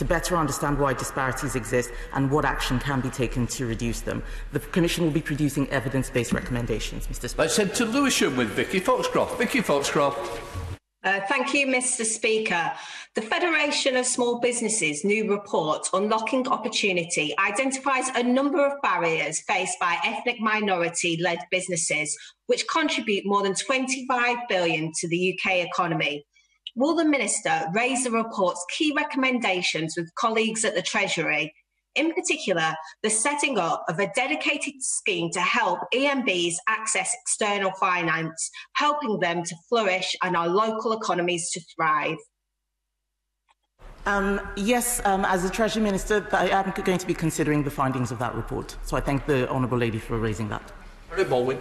to better understand why disparities exist and what action can be taken to reduce them. The Commission will be producing evidence-based recommendations, Mr Speaker. Let's head to Lewisham with Vicky Foxcroft. Vicky Foxcroft. Uh, thank you, Mr. Speaker. The Federation of Small Businesses' new report, Unlocking Opportunity, identifies a number of barriers faced by ethnic minority led businesses, which contribute more than 25 billion to the UK economy. Will the Minister raise the report's key recommendations with colleagues at the Treasury in particular, the setting up of a dedicated scheme to help EMBs access external finance, helping them to flourish and our local economies to thrive. Um, yes, um, as the Treasury Minister, I am going to be considering the findings of that report. So I thank the Honourable Lady for raising that. Baldwin.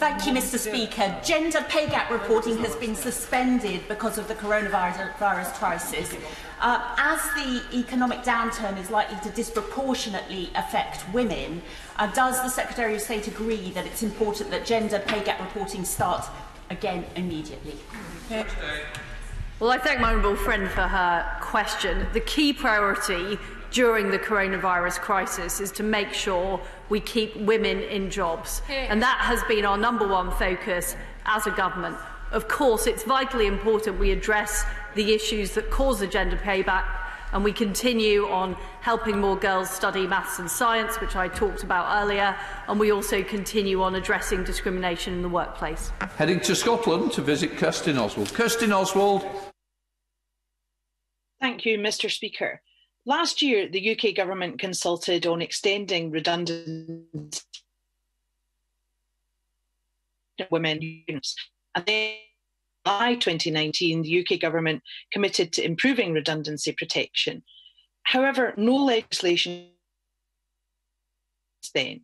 Thank you, Mr Speaker. Gender pay gap reporting has been suspended because of the coronavirus crisis. Uh, as the economic downturn is likely to disproportionately affect women, uh, does the Secretary of State agree that it's important that gender pay gap reporting start again immediately? Okay. Well, I thank my honourable friend for her question. The key priority during the coronavirus crisis is to make sure we keep women in jobs. And that has been our number one focus as a government. Of course, it's vitally important we address the issues that cause the gender pay gap and we continue on helping more girls study maths and science, which I talked about earlier, and we also continue on addressing discrimination in the workplace. Heading to Scotland to visit Kirsten Oswald. Kirsten Oswald. Thank you, Mr Speaker. Last year, the UK government consulted on extending redundant women units. And then by 2019, the UK government committed to improving redundancy protection. However, no legislation then.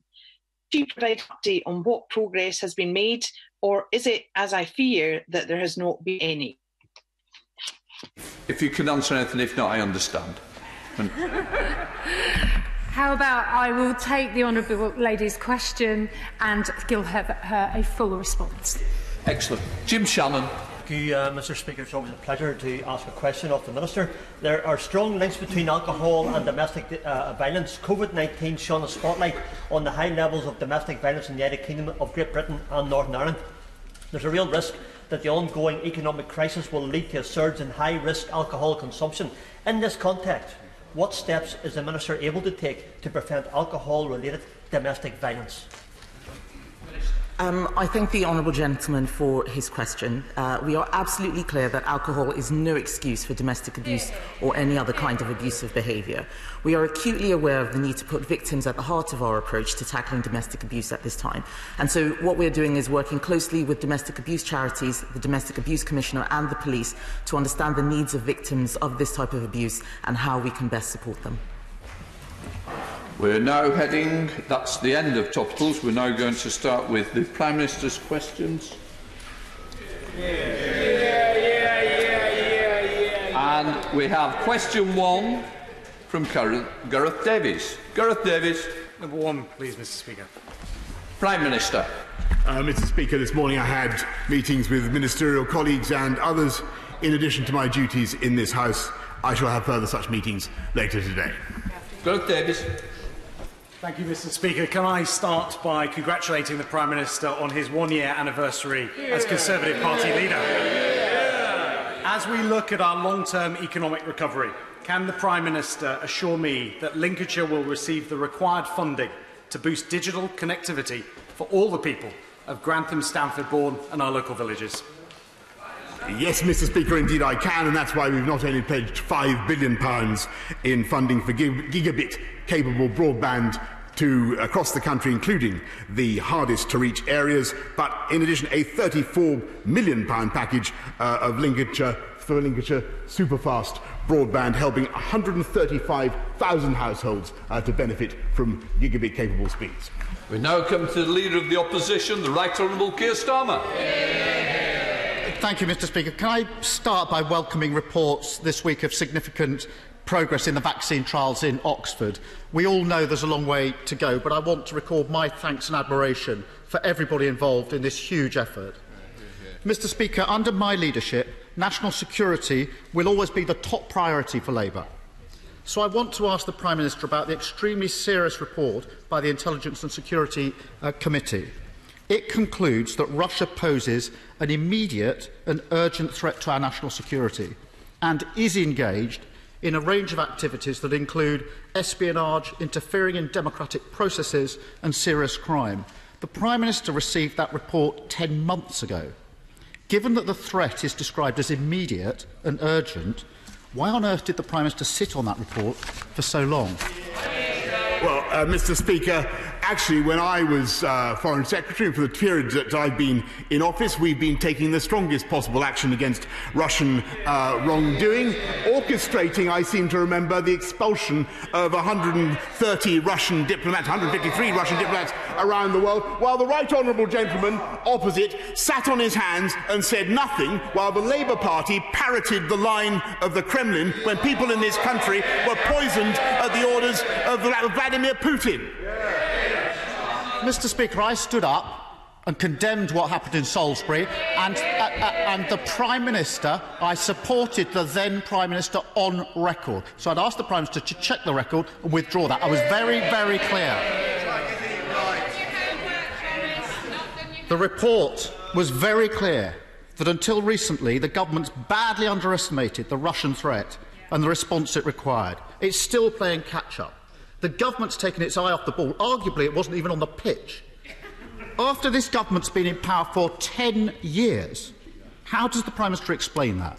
Do you provide an update on what progress has been made, or is it, as I fear, that there has not been any? If you can answer anything, if not, I understand. How about I will take the Honourable Lady's question and give her, her a full response. Excellent. Jim Shannon. Thank you, uh, Mr Speaker. It's always a pleasure to ask a question of the Minister. There are strong links between alcohol and domestic uh, violence. COVID-19 shone a spotlight on the high levels of domestic violence in the United Kingdom of Great Britain and Northern Ireland. There's a real risk that the ongoing economic crisis will lead to a surge in high-risk alcohol consumption. In this context, what steps is the Minister able to take to prevent alcohol-related domestic violence? Um, I thank the Honourable Gentleman for his question. Uh, we are absolutely clear that alcohol is no excuse for domestic abuse or any other kind of abusive behaviour. We are acutely aware of the need to put victims at the heart of our approach to tackling domestic abuse at this time. And so what we're doing is working closely with domestic abuse charities, the Domestic Abuse Commissioner and the police to understand the needs of victims of this type of abuse and how we can best support them. We're now heading, that's the end of topicals. We're now going to start with the Prime Minister's questions. Yeah, yeah, yeah, and we have question one from Gareth Davies. Gareth Davies. Number one, please, Mr Speaker. Prime Minister. Uh, Mr Speaker, this morning I had meetings with ministerial colleagues and others in addition to my duties in this House. I shall have further such meetings later today. Gareth Davies. Thank you, Mr. Speaker. Can I start by congratulating the Prime Minister on his one year anniversary yeah. as Conservative Party leader? Yeah. As we look at our long term economic recovery, can the Prime Minister assure me that Lincolnshire will receive the required funding to boost digital connectivity for all the people of Grantham, Stamford, Bourne, and our local villages? Yes, Mr. Speaker, indeed I can, and that's why we've not only pledged £5 billion in funding for gigabit capable broadband to across the country, including the hardest to reach areas, but in addition, a £34 million package uh, of Lincolnshire for Lincolnshire superfast broadband, helping 135,000 households uh, to benefit from gigabit capable speeds. We now come to the Leader of the Opposition, the Right Honourable Keir Starmer. Thank you, Mr. Speaker. Can I start by welcoming reports this week of significant progress in the vaccine trials in Oxford. We all know there's a long way to go, but I want to record my thanks and admiration for everybody involved in this huge effort. Mr Speaker, under my leadership, national security will always be the top priority for Labour. So I want to ask the Prime Minister about the extremely serious report by the Intelligence and Security uh, Committee. It concludes that Russia poses an immediate and urgent threat to our national security and is engaged in a range of activities that include espionage, interfering in democratic processes and serious crime. The Prime Minister received that report 10 months ago. Given that the threat is described as immediate and urgent, why on earth did the Prime Minister sit on that report for so long? Well, uh, Mr Speaker, actually, when I was uh, Foreign Secretary, for the period that I've been in office, we've been taking the strongest possible action against Russian uh, wrongdoing, orchestrating, I seem to remember, the expulsion of 130 Russian diplomats, 153 Russian diplomats around the world, while the right honourable gentleman opposite sat on his hands and said nothing, while the Labour Party parroted the line of the Kremlin when people in this country were poisoned at the orders of Vladimir Putin. Mr Speaker, I stood up and condemned what happened in Salisbury, and, uh, uh, and the Prime Minister, I supported the then Prime Minister on record. So I'd ask the Prime Minister to check the record and withdraw that. I was very, very clear. The report was very clear that until recently the government's badly underestimated the Russian threat and the response it required. It's still playing catch up. The government's taken its eye off the ball. Arguably, it wasn't even on the pitch. After this government's been in power for 10 years, how does the Prime Minister explain that?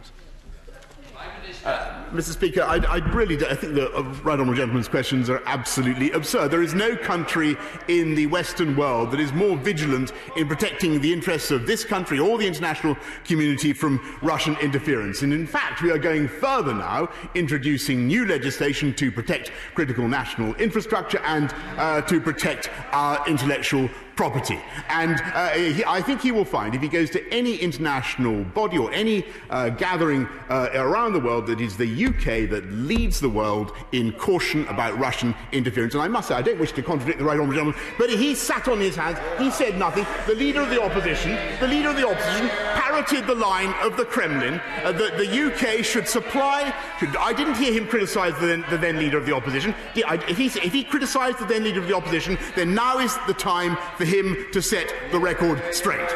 Uh, Mr. Speaker, I, I really do, I think the uh, right honourable gentleman's questions are absolutely absurd. There is no country in the Western world that is more vigilant in protecting the interests of this country or the international community from Russian interference. And in fact, we are going further now, introducing new legislation to protect critical national infrastructure and uh, to protect our intellectual property. And uh, he, I think he will find, if he goes to any international body or any uh, gathering uh, around the world, that is the UK that leads the world in caution about Russian interference. And I must say, I don't wish to contradict the right honourable gentleman, but he sat on his hands, he said nothing. The leader of the opposition, the leader of the opposition, parroted the line of the Kremlin uh, that the UK should supply. Should, I didn't hear him criticise the, then, the then leader of the opposition. If he, if he criticised the then leader of the opposition, then now is the time for him to set the record straight.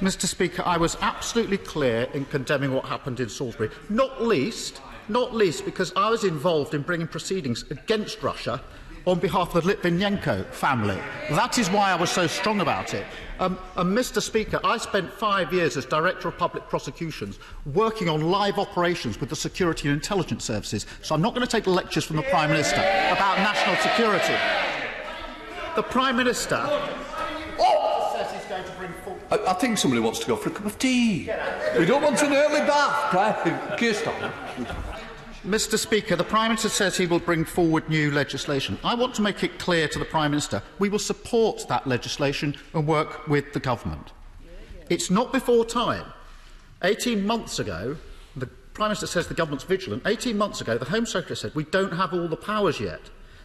Mr Speaker, I was absolutely clear in condemning what happened in Salisbury, not least, not least because I was involved in bringing proceedings against Russia on behalf of the Litvinenko family. That is why I was so strong about it. Um, and Mr Speaker, I spent five years as Director of Public Prosecutions working on live operations with the Security and Intelligence Services, so I'm not going to take lectures from the Prime Minister about national security. The Prime Minister... Oh! Says he's going to bring I, I think somebody wants to go for a cup of tea. We don't want an early bath, Kirsten. Mr Speaker, the Prime Minister says he will bring forward new legislation. I want to make it clear to the Prime Minister we will support that legislation and work with the Government. It's not before time. 18 months ago, the Prime Minister says the Government's vigilant. 18 months ago, the Home Secretary said we don't have all the powers yet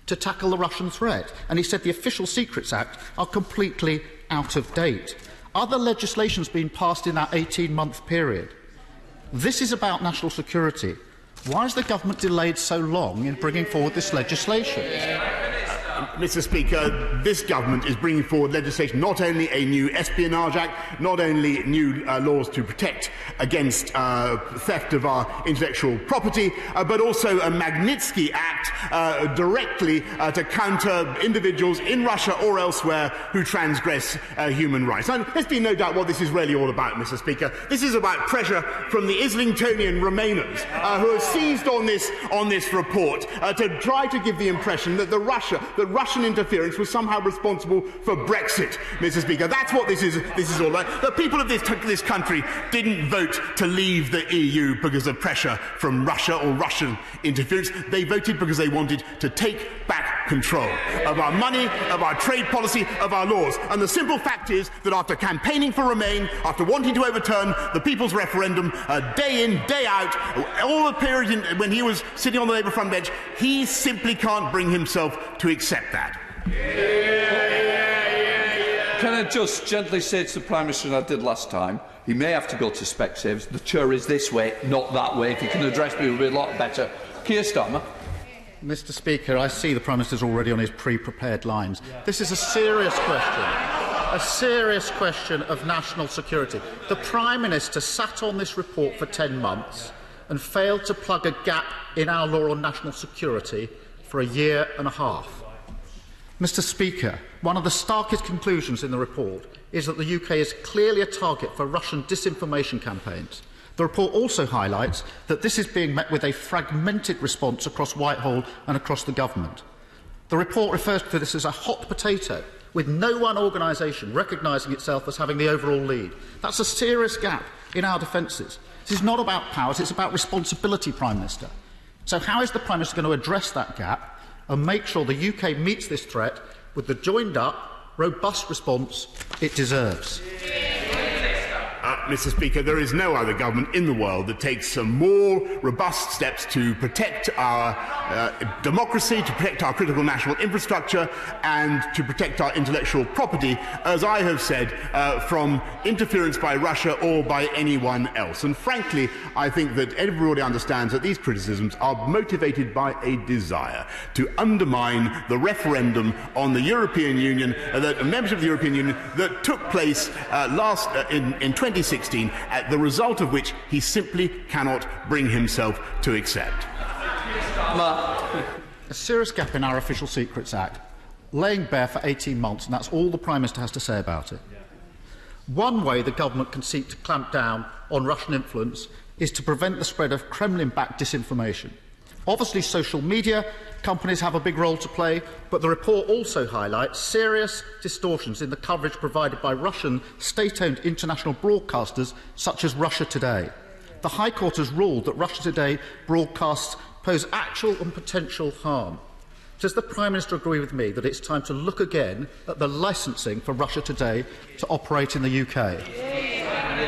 to tackle the Russian threat. And he said the Official Secrets Act are completely out of date. Other legislation's been passed in that 18-month period. This is about national security. Why has the government delayed so long in bringing forward this legislation? Mr. Speaker, this government is bringing forward legislation, not only a new Espionage Act, not only new uh, laws to protect against uh, theft of our intellectual property, uh, but also a Magnitsky Act uh, directly uh, to counter individuals in Russia or elsewhere who transgress uh, human rights. And there's been no doubt what this is really all about, Mr. Speaker. This is about pressure from the Islingtonian Remainers who have seized on this, on this report to try to give the impression that the Russia, that Russian interference was somehow responsible for Brexit, Mr. Speaker. That's what this is, this is all about. The people of this, this country didn't vote to leave the EU because of pressure from Russia or Russian interference. They voted because they wanted to take back control of our money, of our trade policy, of our laws. And the simple fact is that after campaigning for Remain, after wanting to overturn the people's referendum uh, day in, day out, all the period in, when he was sitting on the Labour front bench, he simply can't bring himself to accept that. can I just gently say to the Prime Minister, as I did last time, he may have to go to Specsavers. The chair is this way, not that way. If he can address me, it would be a lot better. Keir Starmer. Mr Speaker, I see the Prime Minister's already on his pre-prepared lines. This is a serious question. A serious question of national security. The Prime Minister sat on this report for 10 months and failed to plug a gap in our law on national security for a year and a half. Mr Speaker, one of the starkest conclusions in the report is that the UK is clearly a target for Russian disinformation campaigns. The report also highlights that this is being met with a fragmented response across Whitehall and across the government. The report refers to this as a hot potato, with no one organisation recognising itself as having the overall lead. That's a serious gap in our defences. This is not about powers, it's about responsibility, Prime Minister. So how is the Prime Minister going to address that gap and make sure the UK meets this threat with the joined up, robust response it deserves? Uh, Mr. Speaker, there is no other government in the world that takes some more robust steps to protect our uh, democracy, to protect our critical national infrastructure, and to protect our intellectual property, as I have said, uh, from interference by Russia or by anyone else. And frankly, I think that everybody understands that these criticisms are motivated by a desire to undermine the referendum on the European Union, uh, the membership of the European Union that took place uh, last uh, in, in 20 2016, at the result of which he simply cannot bring himself to accept. A serious gap in our Official Secrets Act, laying bare for 18 months, and that's all the Prime Minister has to say about it. One way the government can seek to clamp down on Russian influence is to prevent the spread of Kremlin backed disinformation. Obviously, social media companies have a big role to play, but the report also highlights serious distortions in the coverage provided by Russian state-owned international broadcasters such as Russia Today. The High Court has ruled that Russia Today broadcasts pose actual and potential harm. Does the Prime Minister agree with me that it's time to look again at the licensing for Russia Today to operate in the UK? Yeah.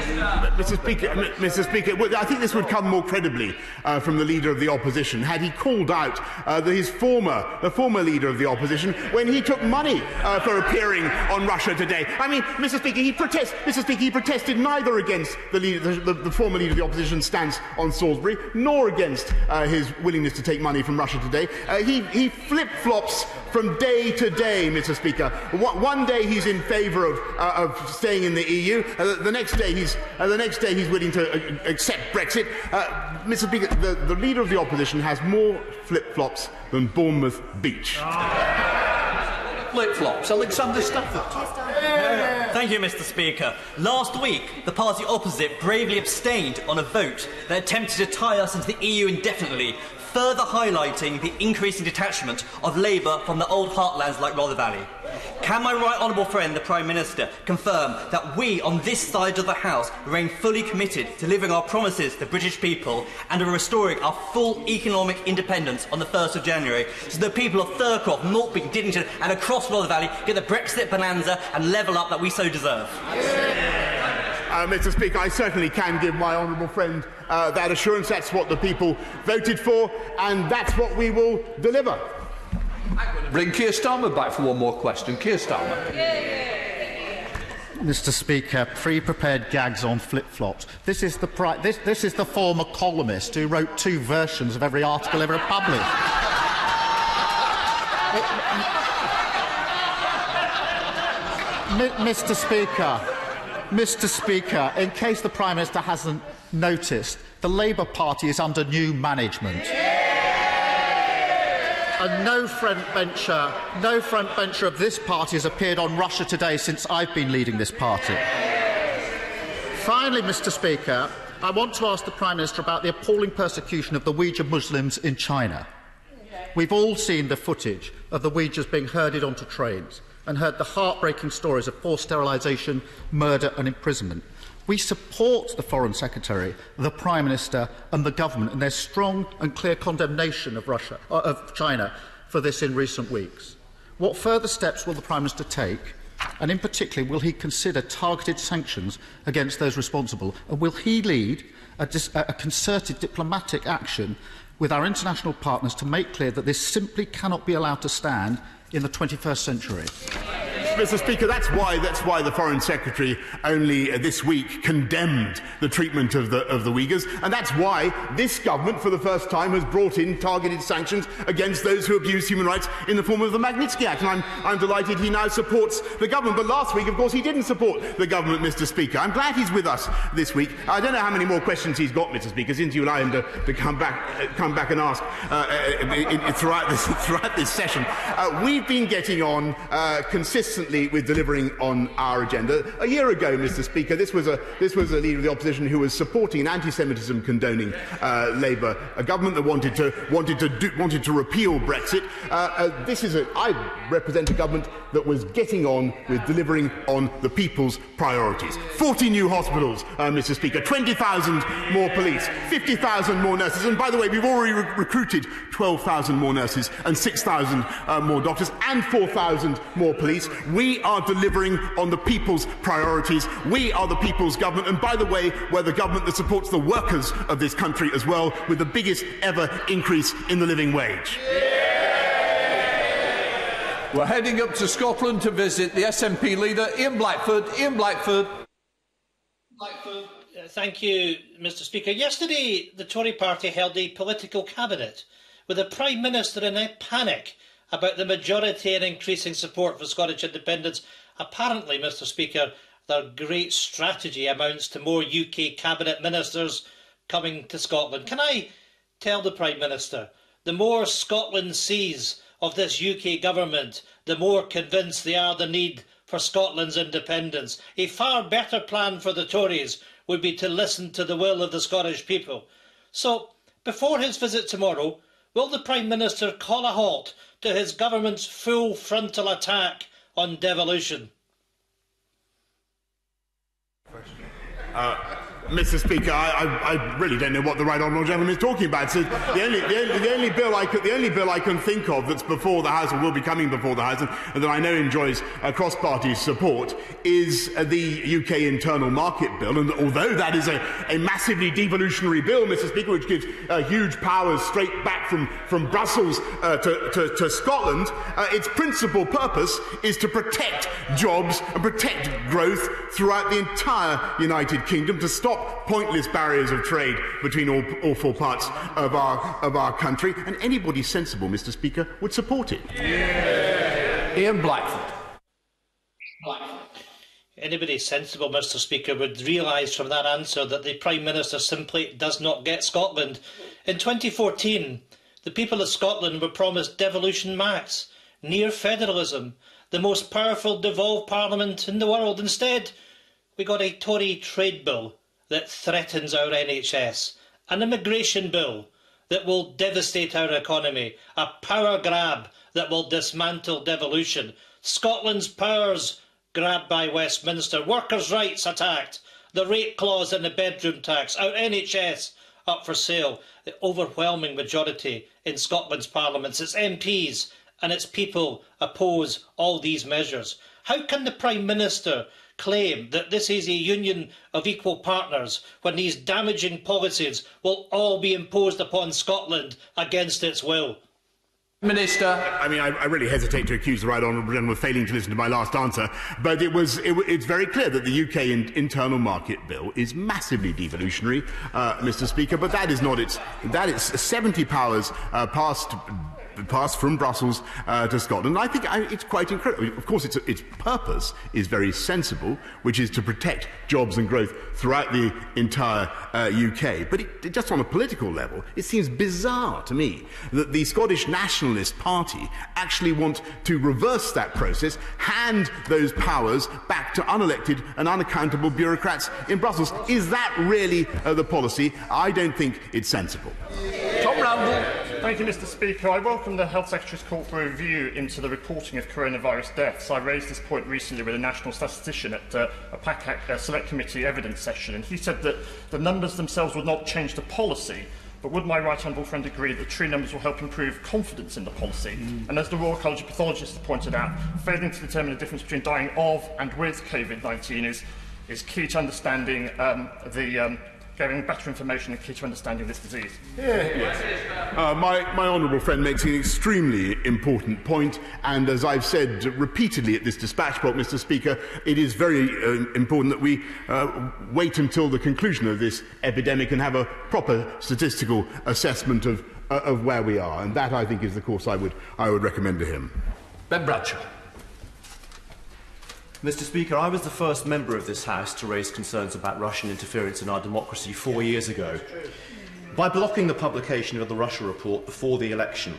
Mr. Speaker, Mr. Speaker, I think this would come more credibly uh, from the leader of the opposition had he called out uh, the, his former, the former leader of the opposition when he took money uh, for appearing on Russia Today. I mean, Mr. Speaker, he protest, Mr. Speaker, he protested neither against the, leader, the, the, the former leader of the opposition's stance on Salisbury, nor against uh, his willingness to take money from Russia Today. Uh, he, he flip flops from day to day, Mr. Speaker. One day he's in favour of, uh, of staying in the EU, the next day he's uh, the next day he's willing to uh, accept Brexit. Uh, Mr. Speaker, the, the, leader of the opposition has more flip flops than Bournemouth Beach. Flip flops, Alexander Stafford. Thank you, Mr. Speaker. Last week, the party opposite bravely abstained on a vote that attempted to tie us into the EU indefinitely, further highlighting the increasing detachment of Labour from the old heartlands like Rother Valley. Can my right honourable friend, the Prime Minister, confirm that we on this side of the House remain fully committed to delivering our promises to the British people and to restoring our full economic independence on the 1st of January so the people of Thurcroft, Maltby, Dinnington and across Rother Valley get the Brexit bonanza and level up that we so deserve? Uh, Mr. Speaker, I certainly can give my honourable friend uh, that assurance. That's what the people voted for, and that's what we will deliver. Bring Keir Starmer back for one more question. Keir Starmer. Mr. Speaker, pre-prepared gags on flip-flops. This is the this, this is the former columnist who wrote two versions of every article ever published. Mr. Speaker, Mr. Speaker, in case the Prime Minister hasn't noticed, the Labour Party is under new management. And no front bencher, no front bencher of this party has appeared on Russia Today since I've been leading this party. Finally, Mr. Speaker, I want to ask the Prime Minister about the appalling persecution of the Uyghur Muslims in China. We've all seen the footage of the Uyghurs being herded onto trains and heard the heartbreaking stories of forced sterilisation, murder and imprisonment. We support the Foreign Secretary, the Prime Minister and the government in their strong and clear condemnation of, Russia, uh, of China for this in recent weeks. What further steps will the Prime Minister take and in particular will he consider targeted sanctions against those responsible and will he lead a, a concerted diplomatic action with our international partners to make clear that this simply cannot be allowed to stand in the 21st century? Mr. Speaker, that's why that's why the Foreign Secretary only uh, this week condemned the treatment of the of the Uyghurs, and that's why this government, for the first time, has brought in targeted sanctions against those who abuse human rights in the form of the Magnitsky Act. And I'm I'm delighted he now supports the government. But last week, of course, he didn't support the government, Mr. Speaker. I'm glad he's with us this week. I don't know how many more questions he's got, Mr. Speaker, since you allow him to, to come back uh, come back and ask uh, uh, in, in, throughout this throughout this session. Uh, we've been getting on uh, consistently with delivering on our agenda. A year ago, Mr. Speaker, this was a this was a leader of the opposition who was supporting an anti-Semitism condoning uh, Labour, a government that wanted to wanted to do, wanted to repeal Brexit. Uh, uh, this is a I represent a government that was getting on with delivering on the people's priorities. 40 new hospitals, uh, Mr. Speaker, 20,000 more police, 50,000 more nurses, and by the way, we've already re recruited 12,000 more nurses and 6,000 uh, more doctors and 4,000 more police. We are delivering on the people's priorities. We are the people's government, and by the way, we're the government that supports the workers of this country as well, with the biggest ever increase in the living wage. We're heading up to Scotland to visit the SNP leader, Ian Blackford. Ian Blackford. Blackford. Uh, thank you, Mr Speaker. Yesterday, the Tory party held a political cabinet with the Prime Minister in a panic about the majority and increasing support for Scottish independence. Apparently, Mr Speaker, their great strategy amounts to more UK cabinet ministers coming to Scotland. Can I tell the Prime Minister, the more Scotland sees of this UK government, the more convinced they are the need for Scotland's independence. A far better plan for the Tories would be to listen to the will of the Scottish people. So, before his visit tomorrow, will the Prime Minister call a halt to his government's full frontal attack on devolution? Uh, Mr. Speaker, I, I, I, really don't know what the right honourable gentleman is talking about. So the, only, the, only, the, only bill I could, the only bill I can think of that's before the House or will be coming before the House and, and that I know enjoys uh, cross-party support is uh, the UK Internal Market Bill. And although that is a, a massively devolutionary bill, Mr. Speaker, which gives uh, huge powers straight back from, from Brussels uh, to, to, to, Scotland, uh, its principal purpose is to protect jobs and protect growth throughout the entire United Kingdom, to stop stop pointless barriers of trade between all, all four parts of our, of our country, and anybody sensible, Mr. Speaker, would support it. Yeah. Ian Blackford. Anybody sensible, Mr. Speaker, would realise from that answer that the Prime Minister simply does not get Scotland. In 2014, the people of Scotland were promised devolution max, near federalism, the most powerful devolved parliament in the world. Instead, we got a Tory trade bill that threatens our NHS, an immigration bill that will devastate our economy, a power grab that will dismantle devolution, Scotland's powers grabbed by Westminster, workers' rights attacked, the rate clause and the bedroom tax, our NHS up for sale, the overwhelming majority in Scotland's parliaments, its MPs and its people oppose all these measures. How can the Prime Minister claim that this is a union of equal partners when these damaging policies will all be imposed upon Scotland against its will. Minister. I mean, I, I, really hesitate to accuse the right honourable gentleman of failing to listen to my last answer, but it was, it, it's very clear that the UK in, internal market bill is massively devolutionary, uh, Mr. Speaker, but that is not its, that is 70 powers uh, passed passed from Brussels uh, to Scotland. I think I, it's quite incredible. Of course, its, its purpose is very sensible, which is to protect jobs and growth throughout the entire uh, UK. But it, just on a political level, it seems bizarre to me that the Scottish Nationalist Party actually want to reverse that process, hand those powers back to unelected and unaccountable bureaucrats in Brussels. Is that really uh, the policy? I don't think it's sensible. Tom Randall. Thank you, Mr. Speaker. I welcome welcome the Health Secretary's call for a review into the reporting of coronavirus deaths. I raised this point recently with a national statistician at uh, a PACAC uh, Select Committee evidence session, and he said that the numbers themselves would not change the policy, but would my right honourable friend agree that true numbers will help improve confidence in the policy? Mm. And as the Royal College of Pathologists pointed out, failing to determine the difference between dying of and with COVID-19 is, is key to understanding um, the um, giving better information and key to understanding this disease. Yeah. Uh, my, my honourable friend makes an extremely important point, and as I've said repeatedly at this dispatch block, Mr Speaker, it is very uh, important that we uh, wait until the conclusion of this epidemic and have a proper statistical assessment of, uh, of where we are, and that, I think, is the course I would, I would recommend to him. Ben Bradshaw. Mr Speaker, I was the first member of this House to raise concerns about Russian interference in our democracy four years ago. By blocking the publication of the Russia report before the election,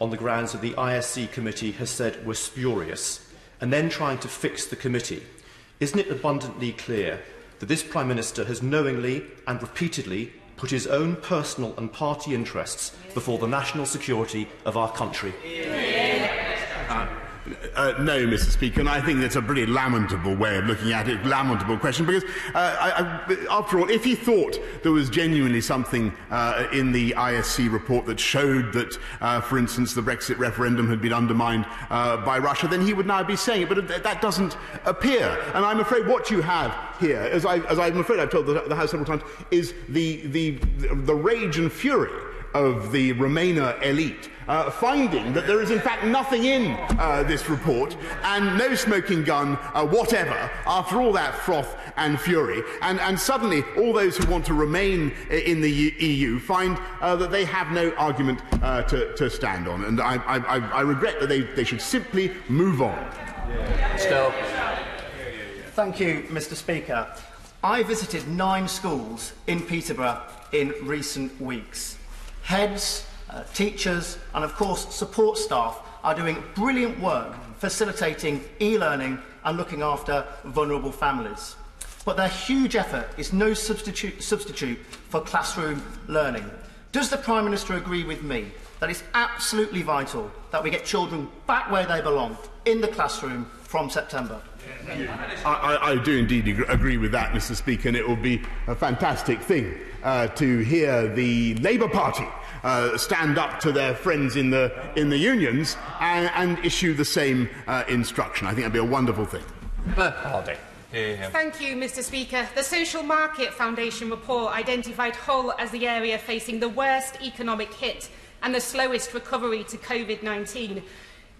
on the grounds that the ISC committee has said were spurious, and then trying to fix the committee, isn't it abundantly clear that this Prime Minister has knowingly and repeatedly put his own personal and party interests before the national security of our country? Yeah. Uh, uh, no, Mr. Speaker, and I think that's a pretty lamentable way of looking at it, lamentable question, because uh, I, I, after all, if he thought there was genuinely something uh, in the ISC report that showed that, uh, for instance, the Brexit referendum had been undermined uh, by Russia, then he would now be saying it, but that doesn't appear. And I'm afraid what you have here, as, I, as I'm afraid I've told the, the House several times, is the, the, the rage and fury of the Remainer elite uh, finding that there is in fact nothing in uh, this report and no smoking gun uh, whatever after all that froth and fury and, and suddenly all those who want to remain in the EU find uh, that they have no argument uh, to, to, stand on and I, I, I, regret that they, they should simply move on. Still. Thank you, Mr Speaker. I visited nine schools in Peterborough in recent weeks. heads, uh, teachers, and of course support staff are doing brilliant work facilitating e-learning and looking after vulnerable families. But their huge effort is no substitute, substitute for classroom learning. Does the Prime Minister agree with me that it's absolutely vital that we get children back where they belong, in the classroom, from September? I, I, I do indeed agree with that, Mr Speaker, and it will be a fantastic thing uh, to hear the Labour Party uh, stand up to their friends in the, in the unions and, and issue the same uh, instruction. I think that'd be a wonderful thing. Hardy. Thank you, Mr Speaker. The Social Market Foundation report identified Hull as the area facing the worst economic hit and the slowest recovery to COVID-19.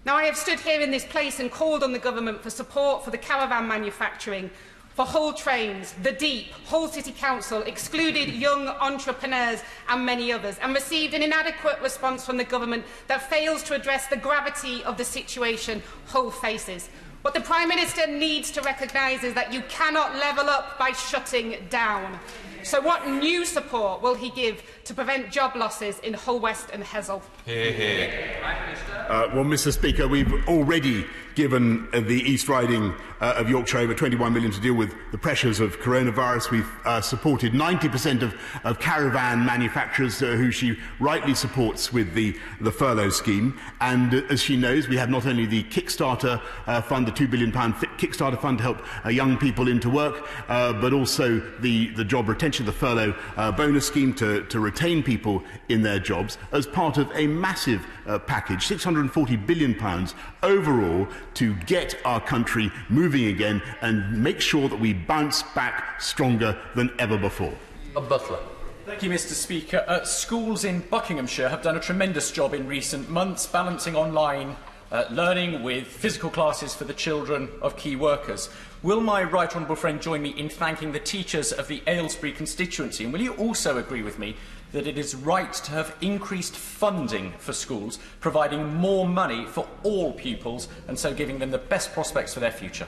Now, I have stood here in this place and called on the government for support for the caravan manufacturing, for Hull Trains, The Deep, Hull City Council, excluded young entrepreneurs and many others, and received an inadequate response from the government that fails to address the gravity of the situation Hull faces. What the Prime Minister needs to recognise is that you cannot level up by shutting down. So what new support will he give to prevent job losses in Hull West and Hessle? Uh, well, Mr Speaker, we've already given uh, the East Riding uh, of Yorkshire over 21 million to deal with the pressures of coronavirus. We've uh, supported 90% of, of caravan manufacturers uh, who she rightly supports with the, the furlough scheme. And uh, as she knows, we have not only the Kickstarter uh, fund, the £2 billion Kickstarter fund to help young people into work, but also the, the job retention, the furlough bonus scheme to, to retain people in their jobs as part of a massive package, £640 billion overall to get our country moving again and make sure that we bounce back stronger than ever before. Rob Butler. Thank you, Mr. Speaker. Uh, schools in Buckinghamshire have done a tremendous job in recent months balancing online uh, learning with physical classes for the children of key workers. Will my right honourable friend join me in thanking the teachers of the Aylesbury constituency? And will you also agree with me that it is right to have increased funding for schools, providing more money for all pupils, and so giving them the best prospects for their future?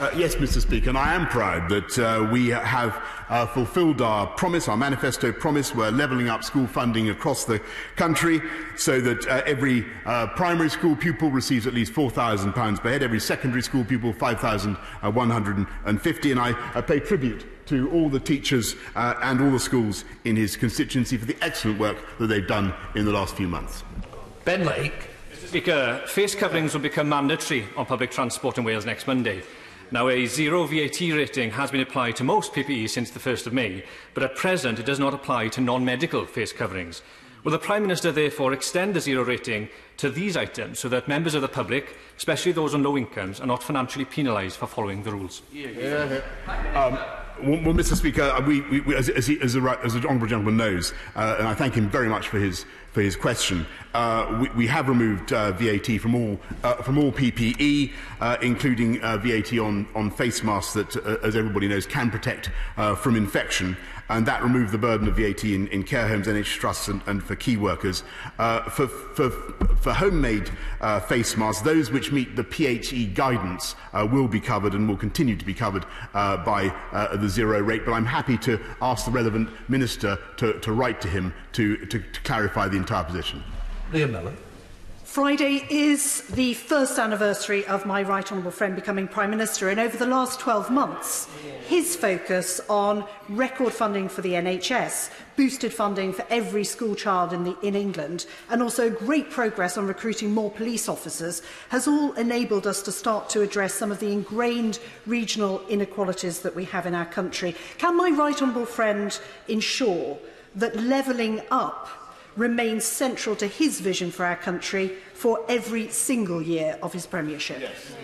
Uh, yes, Mr. Speaker, and I am proud that uh, we have uh, fulfilled our promise, our manifesto promise. We're levelling up school funding across the country so that uh, every uh, primary school pupil receives at least £4,000 per head, every secondary school pupil £5,150, and I pay tribute to all the teachers uh, and all the schools in his constituency for the excellent work that they've done in the last few months. Ben Lake. Mr Speaker, face coverings will become mandatory on public transport in Wales next Monday. Now, a zero VAT rating has been applied to most PPE since the 1st of May, but at present it does not apply to non-medical face coverings. Will the Prime Minister therefore extend the zero rating to these items so that members of the public, especially those on low incomes, are not financially penalised for following the rules? Yeah, yeah. Um, well, well, Mr. Speaker, uh, we, we, we, as, as, he, as, the as the honourable gentleman knows, uh, and I thank him very much for his for his question, uh, we, we have removed uh, VAT from all uh, from all PPE, uh, including uh, VAT on on face masks that, uh, as everybody knows, can protect uh, from infection and that removed the burden of VAT in, in care homes, NH trusts, and, and for key workers. Uh, for, for, for homemade uh, face masks, those which meet the PHE guidance uh, will be covered and will continue to be covered uh, by uh, the zero rate. But I'm happy to ask the relevant minister to, to write to him to, to, to clarify the entire position. Liam Mellon. Friday is the first anniversary of my right honourable friend becoming Prime Minister and over the last 12 months his focus on record funding for the NHS, boosted funding for every school child in, the, in England and also great progress on recruiting more police officers has all enabled us to start to address some of the ingrained regional inequalities that we have in our country. Can my right honourable friend ensure that levelling up remains central to his vision for our country for every single year of his premiership. Yes.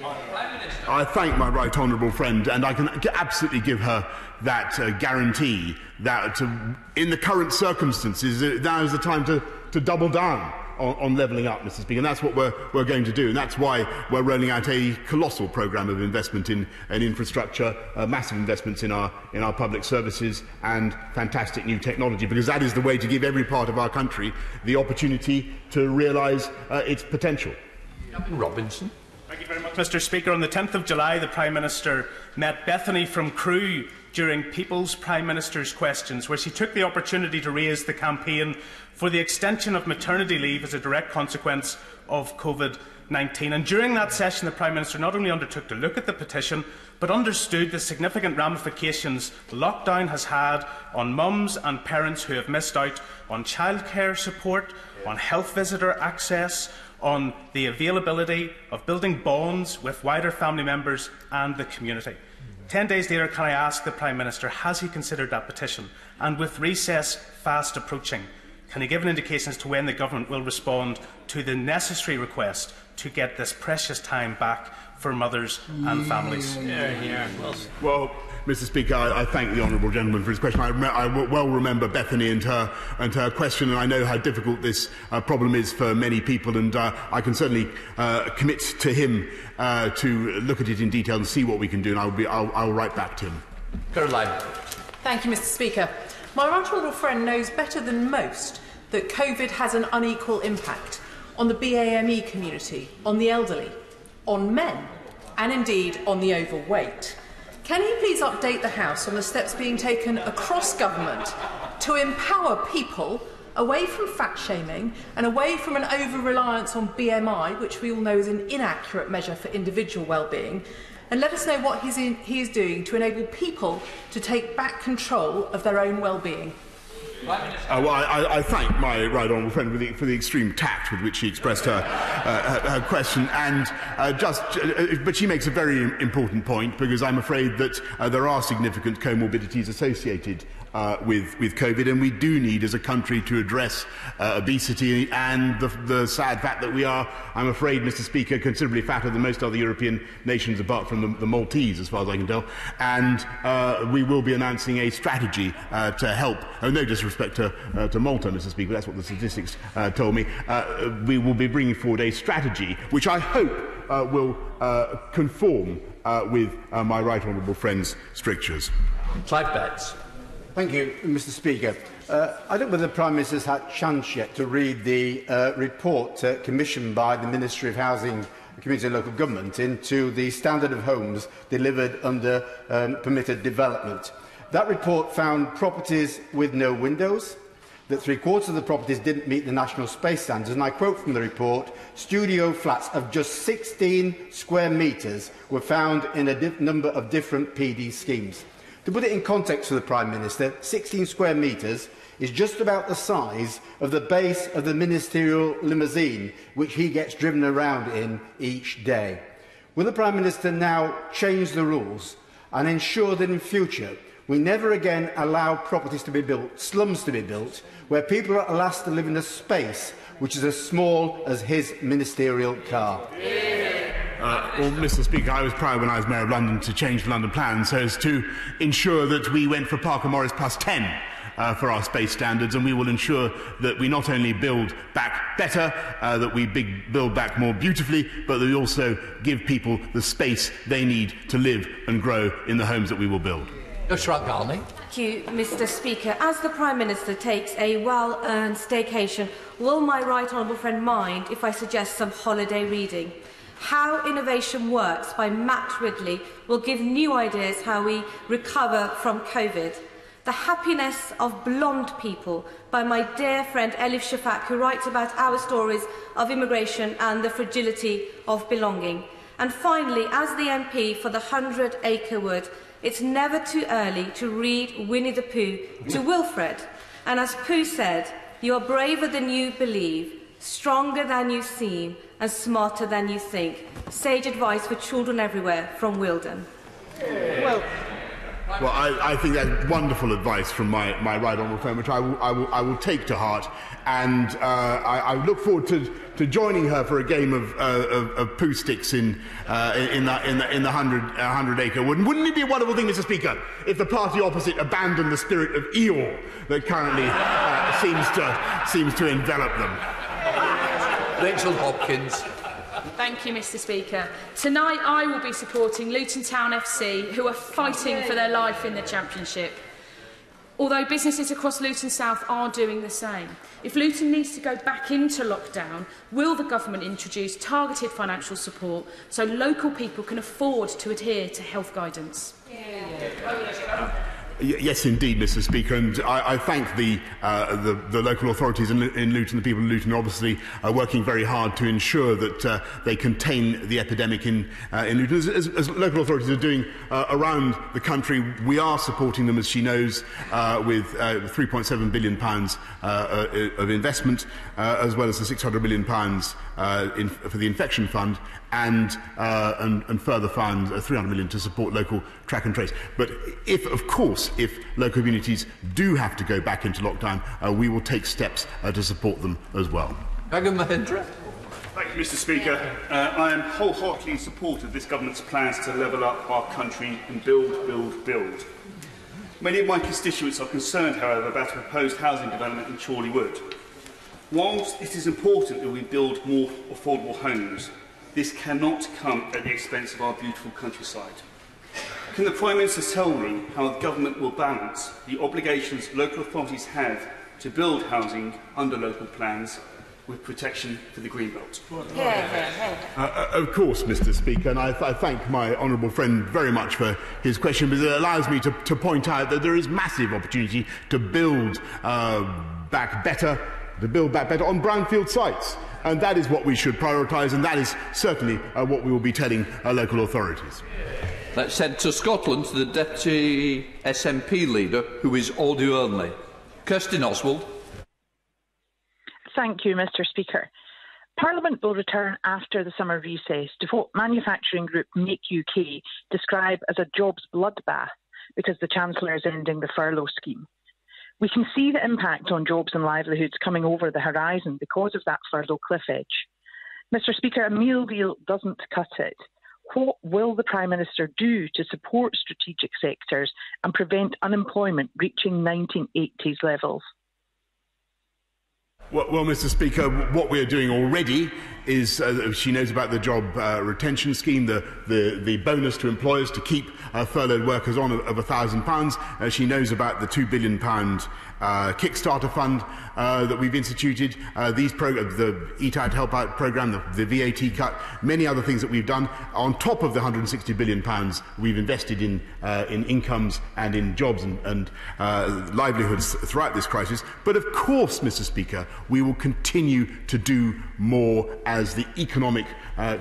I thank my right honourable friend, and I can absolutely give her that uh, guarantee that uh, in the current circumstances, uh, now is the time to, to double down on, on levelling up, Mr. Speaker, and that's what we're, we're going to do. And that's why we're rolling out a colossal programme of investment in, in infrastructure, uh, massive investments in our, in our public services, and fantastic new technology, because that is the way to give every part of our country the opportunity to realise uh, its potential. Robinson. Thank you very much, Mr. Speaker. On the 10th of July, the Prime Minister met Bethany from Crewe during People's Prime Minister's questions, where she took the opportunity to raise the campaign for the extension of maternity leave as a direct consequence of COVID-19. And during that session, the Prime Minister not only undertook to look at the petition, but understood the significant ramifications lockdown has had on mums and parents who have missed out on childcare support, on health visitor access, on the availability of building bonds with wider family members and the community. Ten days later, can I ask the Prime Minister, has he considered that petition? And with recess fast approaching, Can he give an indication as to when the government will respond to the necessary request to get this precious time back for mothers and families? Yeah, yeah. Well, well Mr. Speaker, I, I, thank the honourable gentleman for his question. I, rem I well remember Bethany and her and her question, and I know how difficult this uh, problem is for many people. And uh, I can certainly uh, commit to him uh, to look at it in detail and see what we can do. And I'll be I'll, I'll write back to him. Caroline. Thank you, Mr. Speaker. My right honourable friend knows better than most that COVID has an unequal impact on the BAME community, on the elderly, on men, and indeed on the overweight. Can he please update the House on the steps being taken across government to empower people away from fat shaming and away from an over reliance on BMI, which we all know is an inaccurate measure for individual well-being, and let us know what he's in, he is doing to enable people to take back control of their own well-being. Uh, well, I, I, thank my right honourable friend for the, for the, extreme tact with which she expressed her, uh, her, her, question, and uh, just, uh, uh, but she makes a very important point because I'm afraid that uh, there are significant comorbidities associated uh, with, with COVID, and we do need as a country to address uh, obesity and the, the sad fact that we are, I'm afraid, Mr. Speaker, considerably fatter than most other European nations apart from the, the Maltese, as far as I can tell. And uh, we will be announcing a strategy uh, to help, oh, no disrespect to, uh, to Malta, Mr. Speaker, that's what the statistics uh, told me. We will be bringing forward a strategy which I hope will conform with my right honourable friend's strictures. Clive Betts. Thank you, Mr Speaker. Uh, I don't know whether the Prime Minister's had a chance yet to read the uh, report uh, commissioned by the Ministry of Housing, Community and Local Government into the standard of homes delivered under um, permitted development. That report found properties with no windows, that three-quarters of the properties didn't meet the national space standards, and I quote from the report, studio flats of just 16 square metres were found in a number of different PD schemes. To put it in context for the Prime Minister, 16 square metres is just about the size of the base of the ministerial limousine which he gets driven around in each day. Will the Prime Minister now change the rules and ensure that in future we never again allow properties to be built, slums to be built, where people are asked last to live in a space which is as small as his ministerial car? Yeah. Uh, well, Mr. Speaker, I was proud when I was Mayor of London to change the London plan so as to ensure that we went for Parker Morris plus 10 uh, for our space standards, and we will ensure that we not only build back better, uh, that we big, build back more beautifully, but that we also give people the space they need to live and grow in the homes that we will build. Shrug Garney. Thank you, Mr. Speaker. As the Prime Minister takes a well earned staycation, will my right honourable friend mind if I suggest some holiday reading? How Innovation Works by Matt Ridley will give new ideas how we recover from COVID. The Happiness of Blonde People by my dear friend Elif Shafak, who writes about our stories of immigration and the fragility of belonging. And finally, as the MP for the Hundred Acre Wood, it's never too early to read Winnie the Pooh to Wilfred. And as Pooh said, you are braver than you believe, stronger than you seem, and smarter than you think. Sage advice for children everywhere from Wealden. Well, well, I, I think that's wonderful advice from my, my right honourable friend, which I will, I will, I will take to heart. And uh, I, I look forward to, to joining her for a game of, uh, of, of Poohsticks in, uh, in, the, in the, in the 100, uh, 100 acre wood. And wouldn't it be a wonderful thing, Mr. Speaker, if the party opposite abandoned the spirit of Eeyore that currently uh, seems, to, seems to envelop them? Rachel Hopkins. Thank you, Mr Speaker. Tonight I will be supporting Luton Town FC, who are fighting for their life in the Championship. Although businesses across Luton South are doing the same. If Luton needs to go back into lockdown, will the government introduce targeted financial support so local people can afford to adhere to health guidance? Yeah. Yeah yes, indeed, Mr. Speaker, and I, I thank the, uh, the, the local authorities in, in Luton. The people in Luton obviously are working very hard to ensure that uh, they contain the epidemic in, uh, in Luton. As, as, as local authorities are doing uh, around the country, we are supporting them, as she knows, uh, with uh, £3.7 billion pounds, uh, uh, of investment, uh, as well as the £600 million pounds, uh, in, for the infection fund, and, uh, and, and further funds, uh, 300 million to support local track and trace. But if, of course, if local communities do have to go back into lockdown, uh, we will take steps uh, to support them as well. Gagan Mohindra. Thank you, Mr Speaker. Uh, I am wholeheartedly in support of this government's plans to level up our country and build, build, build. Many of my constituents are concerned, however, about a proposed housing development in Chorleywood. Whilst it is important that we build more affordable homes, This cannot come at the expense of our beautiful countryside. Can the Prime Minister tell me how the government will balance the obligations local authorities have to build housing under local plans with protection for the Greenbelt? Yeah, uh, uh, of course, Mr Speaker, and I, th I thank my honourable friend very much for his question because it allows me to, to point out that there is massive opportunity to build uh, back better to build back better on brownfield sites. And that is what we should prioritise, and that is certainly uh, what we will be telling uh, local authorities. Let's head to Scotland to the Deputy SNP leader, who is audio only. Kirsten Oswald. Thank you, Mr Speaker. Parliament will return after the summer recess to what manufacturing group Make UK describe as a jobs bloodbath because the Chancellor is ending the furlough scheme. We can see the impact on jobs and livelihoods coming over the horizon because of that furlough cliff edge. Mr Speaker, a meal deal doesn't cut it. What will the Prime Minister do to support strategic sectors and prevent unemployment reaching 1980s levels? Well, well, Mr. Speaker, what we are doing already is uh, she knows about the job uh, retention scheme, the, the, the bonus to employers to keep uh, furloughed workers on of, of £1,000. Uh, she knows about the £2 billion uh, Kickstarter fund uh, that we've instituted, these the Eat Out Help Out program, the, the VAT cut, many other things that we've done on top of the 160 billion pounds we've invested in in incomes and in jobs and, and livelihoods throughout this crisis. But of course, Mr. Speaker, we will continue to do more as the economic uh,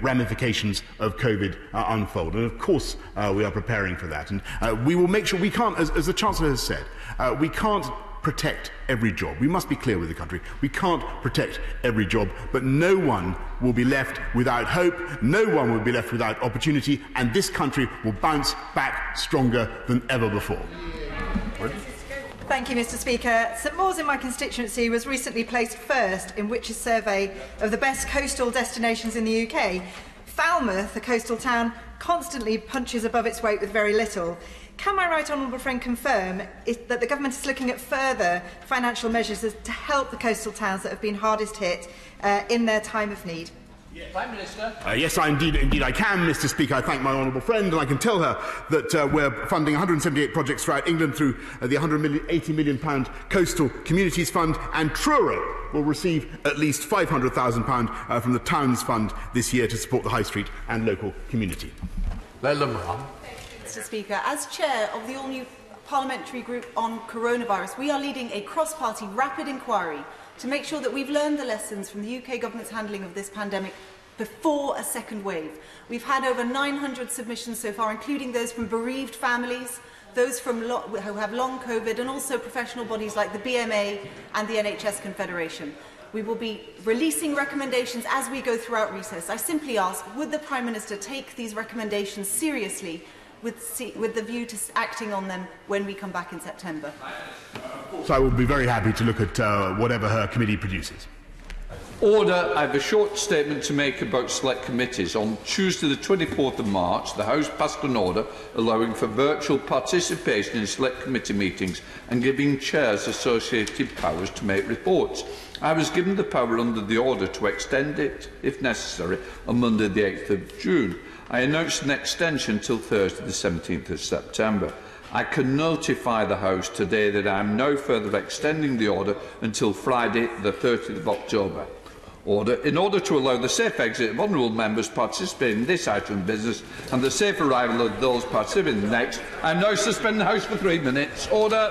ramifications of COVID uh, unfold. And of course, uh, we are preparing for that. And uh, we will make sure we can't, as, as the Chancellor has said, uh, we can't protect every job. We must be clear with the country. We can't protect every job, but no one will be left without hope, no one will be left without opportunity, and this country will bounce back stronger than ever before. Thank you, Mr Speaker. St Mawes in my constituency was recently placed first in Which's survey of the best coastal destinations in the UK Falmouth, a coastal town, constantly punches above its weight with very little. Can my right honourable friend confirm is, that the government is looking at further financial measures to help the coastal towns that have been hardest hit uh, in their time of need? Prime Minister. Uh, yes, I indeed, indeed I can, Mr. Speaker. I thank my honourable friend, and I can tell her that uh, we're funding 178 projects throughout England through uh, the 180 million pound Coastal Communities Fund, and Truro will receive at least 500,000 pound uh, from the Towns Fund this year to support the high street and local community. Layla Mr Speaker, as chair of the all-new parliamentary group on coronavirus, we are leading a cross-party rapid inquiry to make sure that we've learned the lessons from the UK government's handling of this pandemic before a second wave. We've had over 900 submissions so far, including those from bereaved families, those from who have long COVID, and also professional bodies like the BMA and the NHS Confederation. We will be releasing recommendations as we go throughout recess. I simply ask, would the Prime Minister take these recommendations seriously with, with the view to acting on them when we come back in September? So I will be very happy to look at uh, whatever her committee produces. Order. I have a short statement to make about select committees. On Tuesday, the 24th of March, the House passed an order allowing for virtual participation in select committee meetings and giving chairs associated powers to make reports. I was given the power under the order to extend it, if necessary, on Monday, the 8th of June. I announced an extension till Thursday the 17th of September. I can notify the House today that I am no further extending the order until Friday the 30th of October. Order, in order to allow the safe exit of honourable members participating in this item of business and the safe arrival of those participating in the next, I am now suspending the House for three minutes. Order.